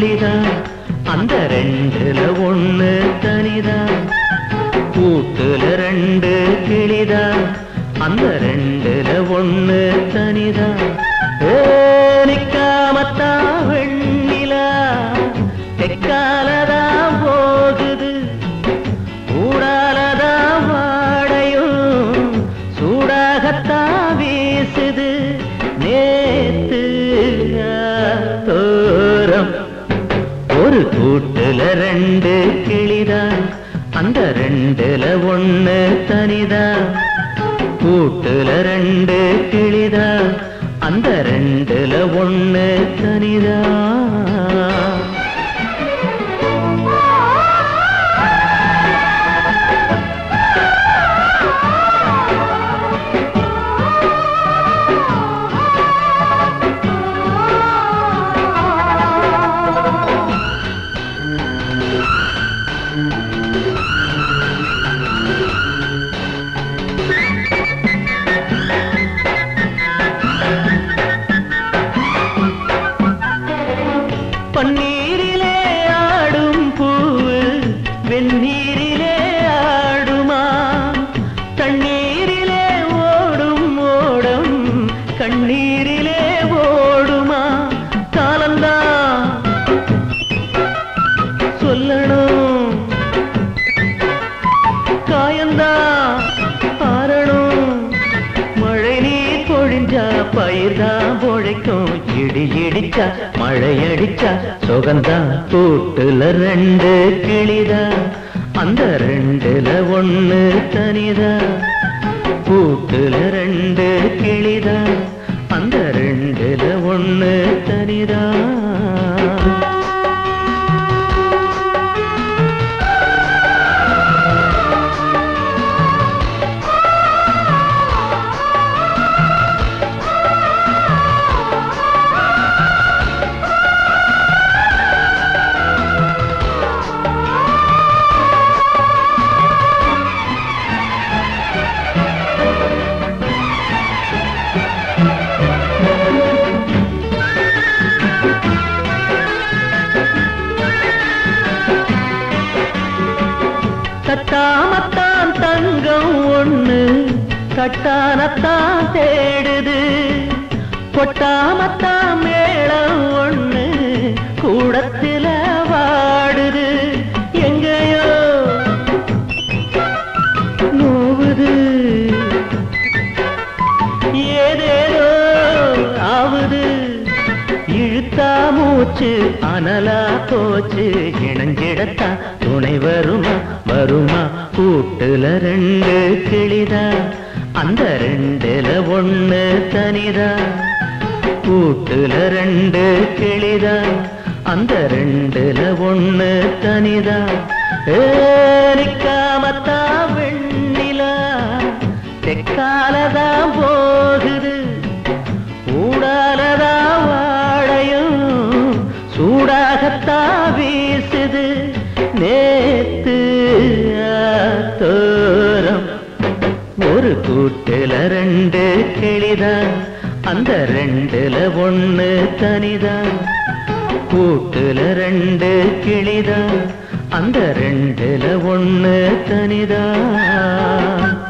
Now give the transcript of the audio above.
கிளிதான் அந்த ரெண்டுல ஒண்ணு தனிதான். கூட்டுல ரெண்டு கிளிதான் அந்த ரெண்டுல ஒண்ணு தனிதான். ஏ, கூட்டுல ரெண்டு கிளிதான் அந்த ரெண்டுல ஒண்ணு தனிதா கூட்டுல ரெண்டு கிளிதா அந்த ரெண்டுல ஒண்ணு தனிதா கண்ணீரிலே ஓடுமா? காலந்தா. சொல்லணும். காயந்தா. ஆறணும் மழை நீர் பொழிஞ்சா பயிர்தான் பொழைக்கும் இடி இடிச்சா மழை அடிச்சா சுகந்தா. கூட்டுல ரெண்டு கிளிதா. அந்த ரெண்டுல ஒண்ணு தனிதா. கூட்டுல ரெண்டு கிளிதான் ரெண்டுல ஒன்று தனிதான். கட்டாமத்தான் தங்கம் ஒண்ணு கட்டானத்தான் தேடுது. கொட்டாமத்தான் மேளம் ஒண்ணு கூடத்தில வாடுது. எங்கேயோ நோவுது. ஏதேதோ ஆவுது. இழுத்தா மூச்சு அனலா போச்சு இணைஞ்சிடத்தா துணை வருமா வருமா கூட்டுல ரெண்டு கிளிதா அந்த ரெண்டுல ஒண்ணு தனிதா. கூட்டுல ரெண்டு கிளிதா அந்த ரெண்டுல ஒண்ணு தனிதா. ஏறிக்காமத்தா வெண்ணிலா தெக்காலதா சூடாகத்தா வீசுது. நேத்து தோரம். ஒரு கூட்டுல ரெண்டு கிளிதான். அந்த ரெண்டுல ஒண்ணு தனிதான். கூட்டுல ரெண்டு கிளிதான். அந்த ரெண்டுல ஒண்ணு தனிதான்.